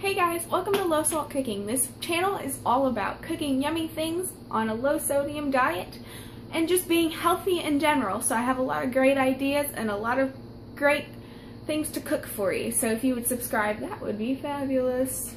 Hey guys, welcome to Low Salt Cooking. This channel is all about cooking yummy things on a low sodium diet and just being healthy in general. So I have a lot of great ideas and a lot of great things to cook for you. So if you would subscribe, that would be fabulous.